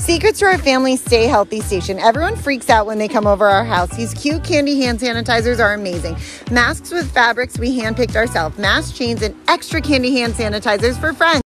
Secrets to our family stay healthy station. Everyone freaks out when they come over our house. These cute candy hand sanitizers are amazing. Masks with fabrics we handpicked ourselves, mask chains, and extra candy hand sanitizers for friends.